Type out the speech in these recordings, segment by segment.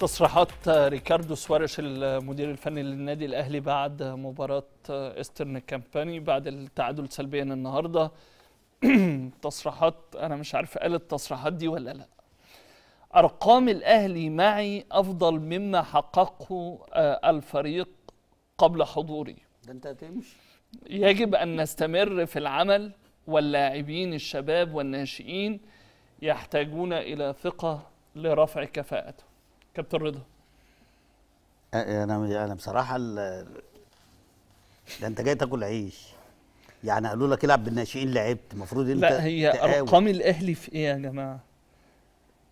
تصريحات ريكاردو سواريش المدير الفني للنادي الأهلي بعد مباراة إيسترن كامباني بعد التعادل سلبيا النهارده. تصريحات أنا مش عارف قال التصريحات دي ولا لا. أرقام الأهلي معي أفضل مما حققه آه، الفريق قبل حضوري ده أنت هتمشي؟ يجب أن نستمر في العمل واللاعبين الشباب والناشئين يحتاجون إلى ثقة لرفع كفاءته كابتن رضا. أنا أنا بصراحة ال- ده أنت جاي تاكل عيش. يعني قالوا لك العب بالناشئين لعبت المفروض أنت لا هي تقاوم. أرقام الأهلي في إيه يا جماعة؟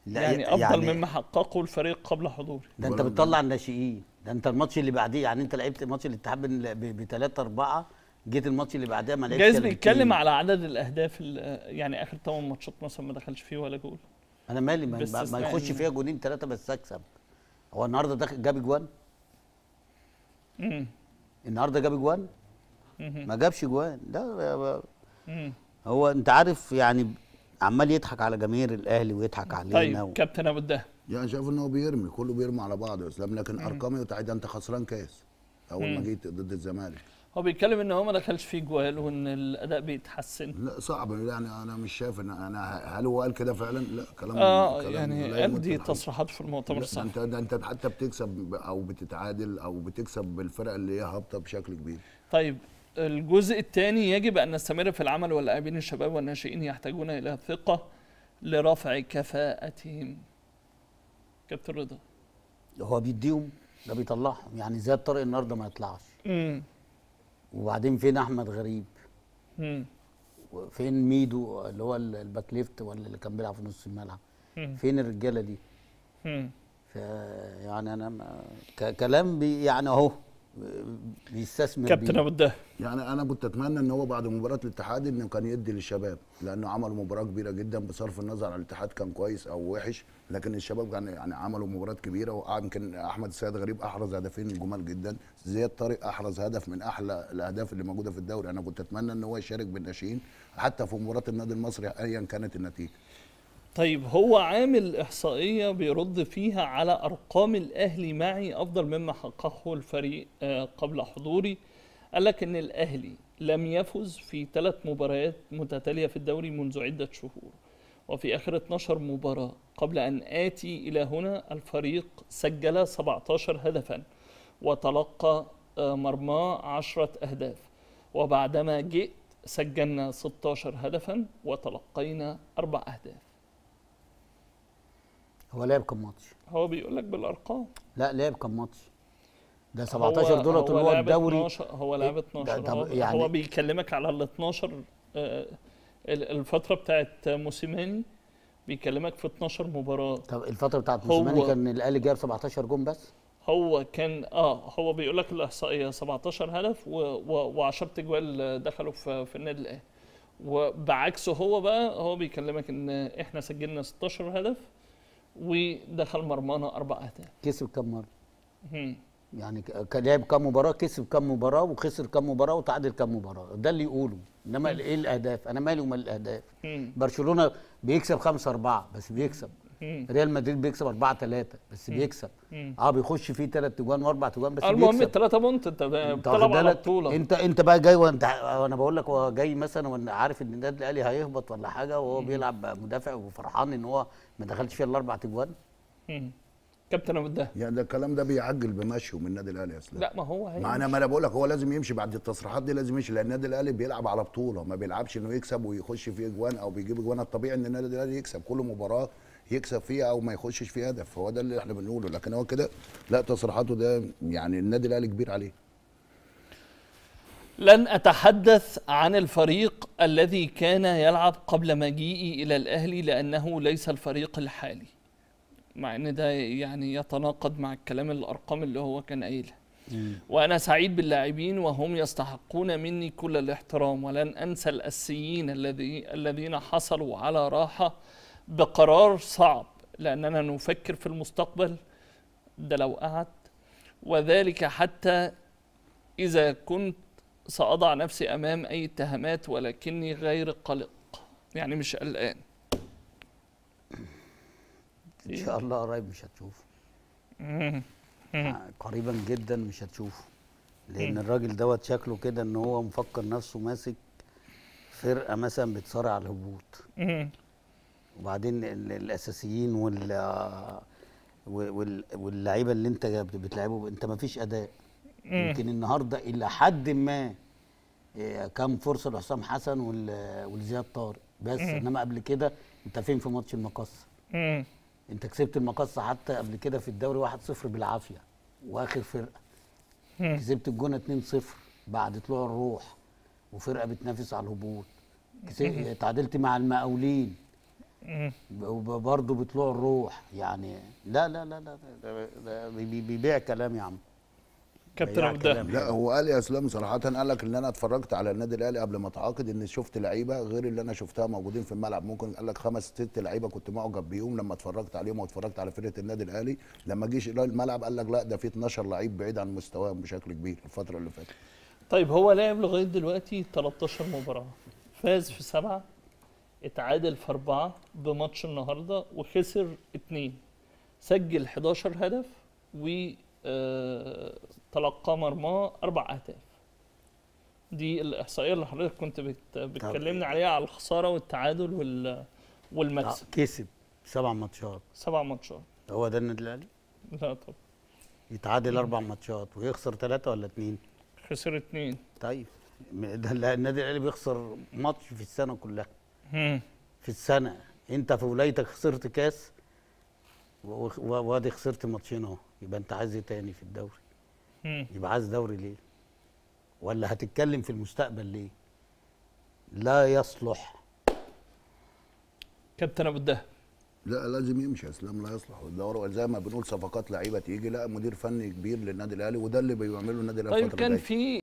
لا يعني أفضل مما حققه الفريق قبل حضوري ده أنت بتطلع الناشئين. ده أنت الماتش اللي بعديه يعني أنت لعبت ماتش الاتحاد ب 3 4 جيت الماتش اللي بعدها ما لعبتش جايز بيتكلم. على عدد الأهداف ال- يعني آخر 8 ماتشات مثلا ما دخلش فيه ولا جول. أنا مالي ما, ما يخش إن- فيها جونين ثلاثة بس أكسب. هو النهارده داخل جاب اجوان. النهارده جاب اجوان. ما جابش جوان لا مم. هو انت عارف يعني عمال يضحك على جماهير الاهلي ويضحك علينا طيب و... كابتن أبو الدهب يعني شايف إن هو بيرمي كله بيرمي على بعضه يا إسلام لكن ارقامي وتعيد أنت خسران كاس أول ما. جيت ضد الزمالك. هو بيتكلم إن هو ما دخلش فيه جوال وإن الأداء بيتحسن. لا صعب. يعني أنا مش شايف ان أنا هل هو قال كده فعلا؟ لا كلام آه كلام يعني قال دي. تصريحات في المؤتمر الصحفي. انت أنت حتى بتكسب أو بتتعادل أو بتكسب بالفرق اللي هي هابطة بشكل كبير. طيب الجزء الثاني يجب أن نستمر في العمل واللاعبين الشباب والناشئين يحتاجون إلى ثقة لرفع كفاءتهم. كابتن رضا. هو بيديهم ده بيطلعهم. يعني زياد طارق النهارده ما يطلعش. امم وبعدين فين أحمد غريب؟ امم وفين ميدو اللي هو ال- الـ back left ولا اللي كان بيلعب في نص الملعب. فين الرجالة دي؟ امم يعني أنا ما ك- كلام بي يعني أهو. بيستثمر كابتن. ابو الدهب يعني أنا كنت أتمنى إن هو بعد مباراة الاتحاد انه كان يدي للشباب لأنه عملوا مباراة كبيرة جدا بصرف النظر عن الاتحاد كان كويس أو وحش لكن الشباب كان يعني عملوا مباراة كبيرة ويمكن أحمد السيد غريب أحرز هدفين جمال جدا زياد طارق أحرز هدف من أحلى الأهداف اللي موجودة في الدوري. أنا كنت أتمنى إن هو يشارك بالناشئين حتى في مباراة النادي المصري ايا كانت النتيجة. طيب هو عامل إحصائية بيرد فيها على أرقام الاهلي معي أفضل مما حققه الفريق آه، قبل حضوري. قال لك إن الاهلي لم يفز في ثلاث مباريات متتالية في الدوري منذ عدة شهور وفي آخر 12 مباراة. قبل أن آتي إلى هنا الفريق سجل 17 هدفا وتلقى آه، مرماه 10 أهداف. وبعدما جئت سجلنا 16 هدفا وتلقينا أربع أهداف. هو لعب كام ماتش؟ هو بيقول لك بالأرقام. لا لعب كام ماتش؟ ده 17 دولت اللي هو الدوري. 12 هو لعب ده 12 طب هو, يعني- هو بيكلمك على ال 12 آه، ال- الفترة بتاعت موسيماني بيكلمك في 12 مباراة. طب الفترة بتاعت موسيماني كان الأهلي جاب 17 جون بس؟ هو كان آه هو بيقول لك الاحصائيه 17 هدف و10 تجوال دخلوا في في النادي الأهلي. وبعكسه هو بقى هو بيكلمك إن إحنا سجلنا 16 هدف. ودخل مرمانا أربع اهداف كسب كام مرة؟ هم. يعني لعب كام مباراة كسب كام مباراة وخسر كام مباراة وتعادل كام مباراة. ده اللي يقوله. إنما إيه الأهداف؟ أنا مالي ومال الأهداف. برشلونة بيكسب 5 4 بس بيكسب. ريال مدريد بيكسب 4 3 بس بيكسب. مم. آه بيخش فيه 3 اجوان وأربع اجوان بس المهم بيكسب. الثلاثه بونت أنت بتلعب على بالك؟ بطولة. أنت أنت بقى جاي وأنت وأنا بقول لك هو جاي مثلا وأنا عارف إن النادي الأهلي هيهبط ولا حاجة وهو بيلعب مدافع وفرحان إن هو ما دخلش فيها الا أربع اجوان. كابتن ابو الدهب يعني ده الكلام ده بيعجل بمشيه من النادي الأهلي يا اسلام لا ما هو هي ما أنا ما أنا بقول لك هو لازم يمشي بعد التصريحات دي لازم يمشي لأن النادي الأهلي بيلعب على بطولة ما بيلعبش إنه يكسب ويخش فيه اجوان أو بيجيب اجوان الطبيعي إن النادي الأهلي يكسب كل مباراة يكسب فيها أو ما يخشش فيها هدف هو ده اللي إحنا بنقوله. لكن هو كده لا تصريحاته ده يعني النادي الاهلي كبير عليه. لن أتحدث عن الفريق الذي كان يلعب قبل مجيئي إلى الأهلي لأنه ليس الفريق الحالي. مع إن ده يعني يتناقض مع الكلام الأرقام اللي هو كان قايلها. وأنا سعيد باللاعبين وهم يستحقون مني كل الاحترام. ولن أنسى الأسيين الذي الذين حصلوا على راحة بقرار صعب لأننا نفكر في المستقبل ده لو قعد. وذلك حتى إذا كنت سأضع نفسي أمام أي اتهامات ولكني غير قلق يعني مش قلقان. إن شاء الله قريب مش هتشوف مم. قريبا جدا مش هتشوفه. لأن الراجل دوت شكله كده إن هو مفكر نفسه ماسك فرقة مثلا بتصارع الهبوط. وبعدين ال- الأساسيين وال وال- واللعيبة اللي انت بت- بتلعبه انت ما فيش أداء. يمكن النهارده إلى حد ما إيه، كام فرصة لحسام حسن ولزياد طارق بس إنما قبل كده أنت فين في ماتش المقصه مم. أنت كسبت المقصه حتى قبل كده في الدوري 1-0 بالعافية وآخر فرقة. كسبت الجونه 2-0 بعد طلوع الروح وفرقة بتنافس على الهبوط. تعادلت مع المقاولين. وبرضه بطلوع الروح. يعني لا لا لا لا ده- بيبيع كلام يا عم. كابتن كلام. لا هو قال يا اسلام صراحة قال لك ان أنا اتفرجت على النادي الاهلي قبل ما اتعاقد ان شفت لعيبة غير اللي أنا شفتها موجودين في الملعب. ممكن قال لك خمس ست لعيبة كنت معجب بيهم لما اتفرجت عليهم واتفرجت على فرقة النادي الاهلي. لما جيش الملعب قال لك لا ده في 12 لعيب بعيد عن مستواهم بشكل كبير الفترة اللي فاتت. طيب هو لعب لغاية دلوقتي 13 مباراة فاز في سبعة اتعادل في أربعة بماتش النهارده وخسر اتنين. سجل 11 هدف و آه، تلقى مرماه أربع أهداف. دي الإحصائية اللي حضرتك كنت بت... بتكلمني عليها على الخسارة والتعادل وال... والمكسب. كسب سبع ماتشات. سبع ماتشات. هو ده النادي الأهلي؟ لا طب يتعادل أربع ماتشات ويخسر ثلاثة ولا اثنين خسر اتنين. طيب ده النادي الأهلي بيخسر ماتش في السنة كلها. في السنة. انت في ولايتك خسرت كاس وادي خسرت ماتشين اهو. يبقى انت عايز إيه تاني في الدوري. يبقى عايز دوري ليه؟ ولا هتتكلم في المستقبل ليه؟ لا يصلح. كابتن أبو الدهب. لا لازم يمشي اسلام لا يصلح. والدوري زي ما بنقول صفقات لعيبة تيجي لا مدير فني كبير للنادي الأهلي وده اللي بيعمله النادي الأهلي طيب كان. في